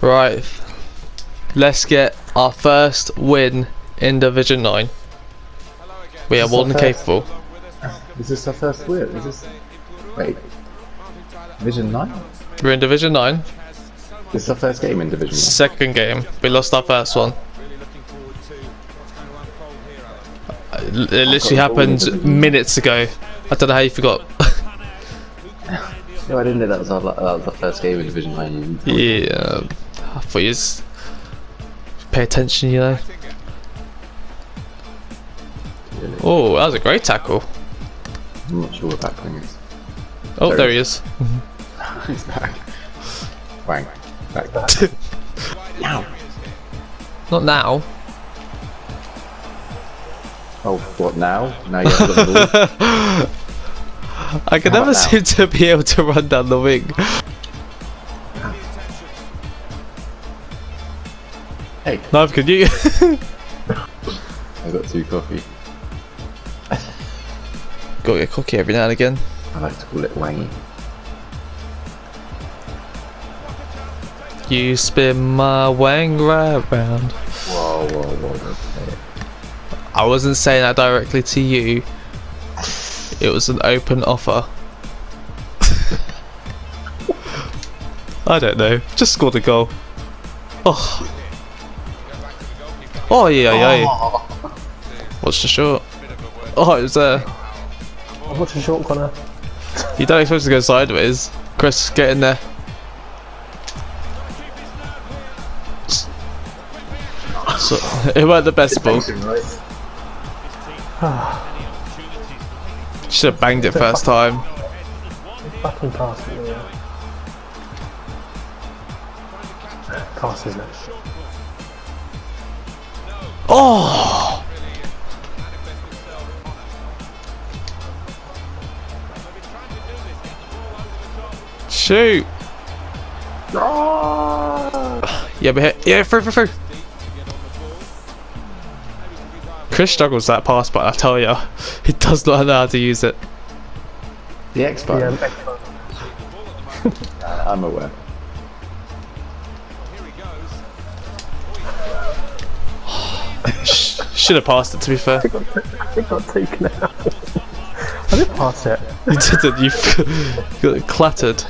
Right. Let's get our first win in Division 9. We are more than capable. Is this our first win? Is this. Wait. Division 9? We're in Division 9. This is our first game in Division 9. Second game. We lost our first one. It literally got the ball in happened minutes ago. I don't know how you forgot. No, I didn't know that was our, that was our first game in Division 9. Yeah. I thought you just pay attention, you know. Oh, that was a great tackle. I'm not sure what that thing is. Oh, There there he he is. He's back. Bang. Back back. Now. Not now. Oh, what now? Now you have the ball. I can How never seem to be able to run down the wing. Hey, Neither could you. I got two coffee. got your get cocky every now and again. I like to call it wangy. You spin my wang right round. Whoa, whoa, whoa. Okay. I wasn't saying that directly to you. It was an open offer. I don't know. Just scored a goal. Oh. Oh yeah, yeah. Oh. What's the shot? Oh, it was uh, there. What's the short corner? You don't expect to go sideways. Chris, get in there. So, it weren't the best ball. Should have banged it first time. Fucking pass it, yeah. Pass, isn't it? Oh! Shoot! Yeah, but hit. Yeah, through, through, through. Chris struggles that pass, but I tell ya, he does not know how to use it. The X button. Yeah. I'm aware. Should have passed it, to be fair. It got taken out. I did pass it. You didn't. You got clattered.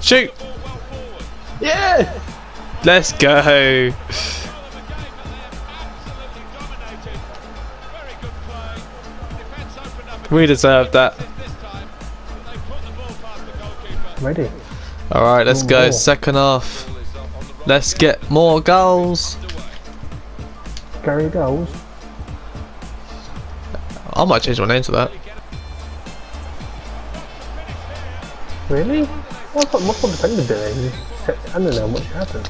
Shoot! Yeah! Let's go. We deserved that. Ready. All right, let's go. More. Second half. Let's get more goals. Gary goals. I might change my name to that. Really? What's what, what's what defender doing? You set your hand in there and watch it happen.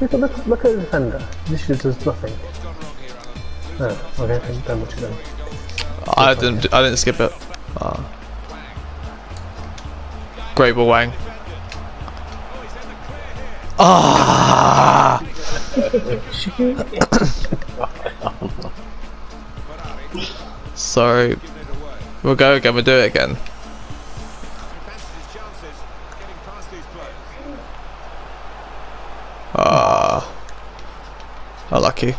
Look, at- look, look at the defender. This just does nothing. Oh, okay, then, then what you done? I didn't. I didn't skip it. Ah. Great ball, Wang. Ah! Sorry. We'll go again. We'll do it again. Ah. Unlucky.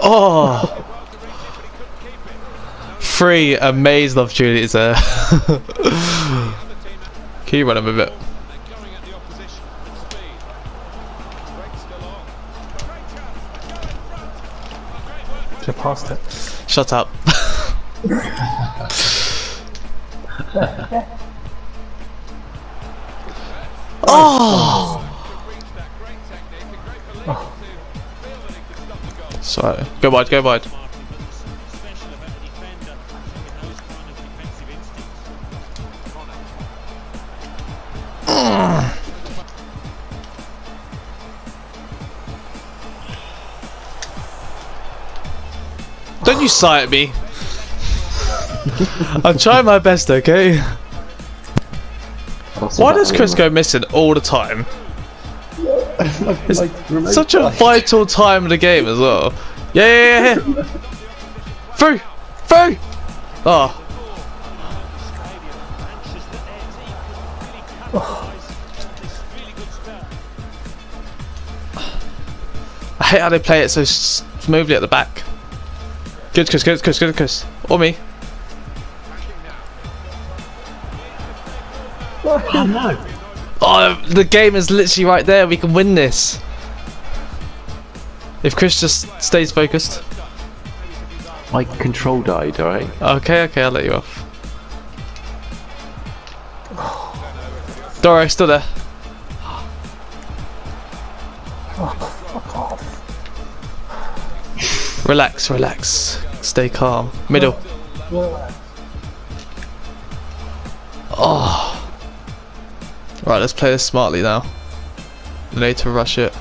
Oh! Three amazing opportunities there. Can you run him a bit? Should passed it. Shut up. oh! Sorry. Go wide, go wide. Don't you sigh at me. I'm trying my best, okay? Why does Chris go missing all the time? It's such a vital time of the game as well. Yeah, yeah, yeah, yeah. Through! through! Oh. I hate how they play it so smoothly at the back. Good, Chris, good, Chris, good, Chris. Or me. Oh no! Oh, the game is literally right there. We can win this. If Chris just stays focused. My control died, alright? Okay, okay, I'll let you off. Doro, still there. Oh, fuck. Relax, relax. Stay calm. Middle. Oh. Right, let's play this smartly now. We need to rush it.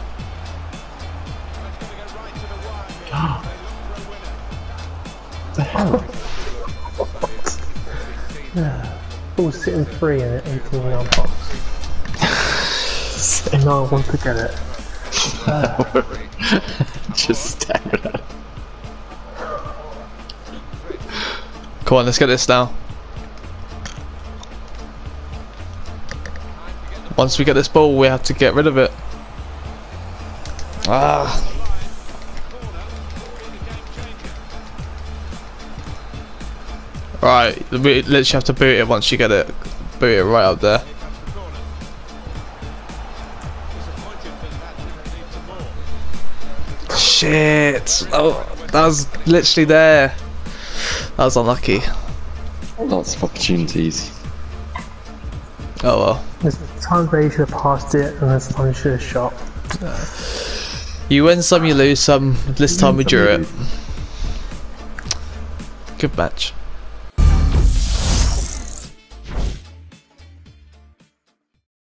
the hell? Ball sitting free in an 18 yard box. and now I want to get it. Just staring at Come on, let's get this now. Once we get this ball, we have to get rid of it. Ah. Right, we literally have to boot it once you get it. Boot it right up there. Shit! Oh, that was literally there. That was unlucky. Lots of opportunities. Oh well. There's times where you should have passed it, and there's times you should have shot. You win some, you lose some. This time we drew it. Good match.